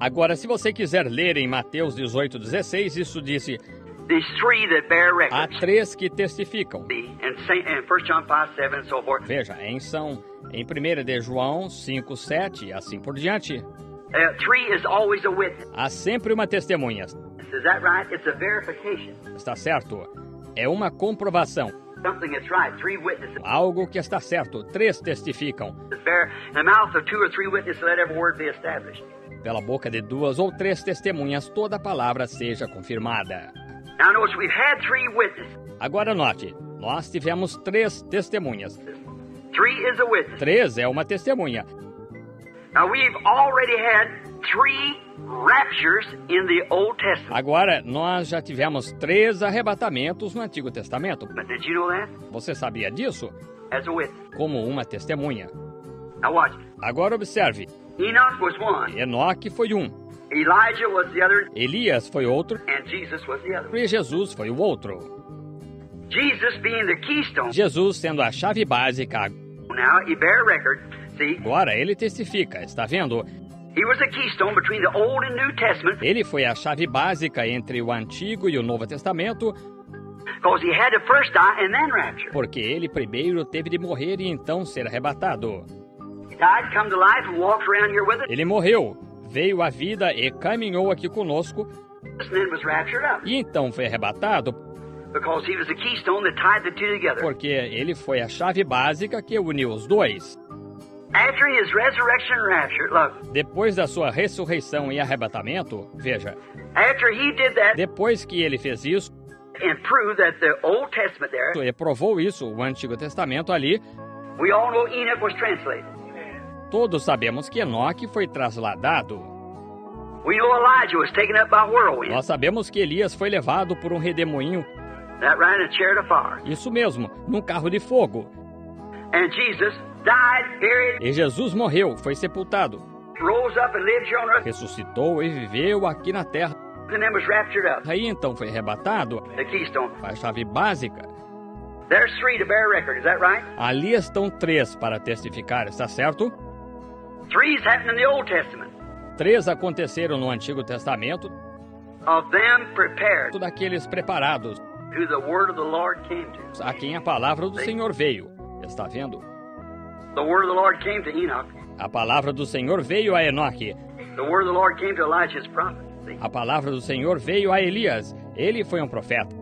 Agora, se você quiser ler em Mateus 18, 16, isso disse: Há três que testificam. See, And, Saint, and 1 John 5, 7, and so forth. Veja, em São, em 1 de João 5, 7, assim por diante, Uh, three is always a witness. há sempre uma testemunha. Is that right? It's a verification. Está certo? É uma comprovação. Something that's right. Three witnesses. Algo que está certo. Três testificam. Bear, in the mouth of two or three witnesses, let every word be established. Pela boca de duas ou três testemunhas, toda palavra seja confirmada. Agora note, nós tivemos três testemunhas. Três é uma testemunha. Agora, nós já tivemos três arrebatamentos no Antigo Testamento. But did you know that? Você sabia disso? As a witness. Como uma testemunha. Now, watch. Agora observe: Enoch was one, Enoque foi um, Elijah was the other, Elias foi outro and Jesus was the other. e Jesus foi o outro. Jesus being the keystone. Jesus sendo a chave básica. Now, he bear record. Agora ele testifica, está vendo? Ele foi a chave básica entre o Antigo e o Novo Testamento, because he had to first die and then rapture. porque ele primeiro teve de morrer e então ser arrebatado. Ele morreu, veio à vida e caminhou aqui conosco, e então foi arrebatado, because he was the keystone that tied the two together. porque ele foi a chave básica que uniu os dois. Depois da sua ressurreição e arrebatamento, veja, depois que ele fez isso e provou isso, o Antigo Testamento ali, todos sabemos que Enoque foi trasladado. Nós sabemos que Elias foi levado por um redemoinho, isso mesmo, num carro de fogo. E Jesus morreu, foi sepultado, ressuscitou e viveu aqui na terra. Aí então foi arrebatado, a chave básica. Ali estão três para testificar, está certo? Três aconteceram no Antigo Testamento, daqueles preparados, a quem a palavra do Senhor veio. Está vendo? A palavra do Senhor veio a Enoque. The word of the Lord came to Elijah's prophet. See? A palavra do Senhor veio a Elias. Ele foi um profeta.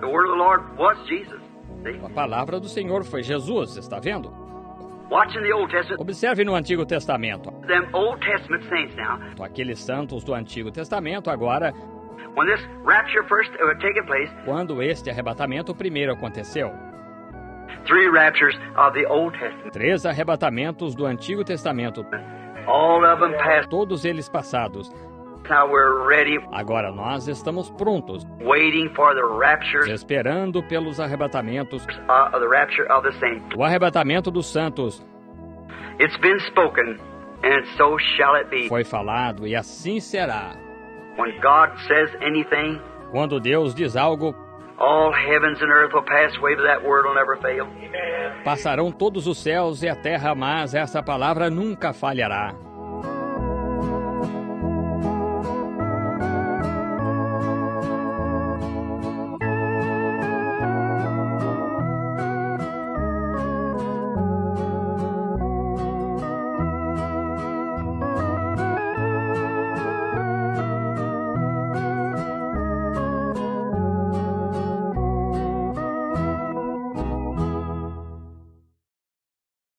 The word of the Lord was Jesus. See? A palavra do Senhor foi Jesus, está vendo? Watch in the Old Testament. Observe no Antigo Testamento. Them Old Testament saints now, Aqueles santos do Antigo Testamento, agora, when this rapture first uh, quando este arrebatamento primeiro aconteceu. Três arrebatamentos do Antigo Testamento, All of them passed. todos eles passados. Now we're ready, Agora nós estamos prontos, waiting for the rapture esperando pelos arrebatamentos, of the rapture of the saints. o arrebatamento dos santos. It's been spoken, and so shall it be. Foi falado e assim será. When God says anything, Quando Deus diz algo, passarão todos os céus e a terra, mas essa palavra nunca falhará.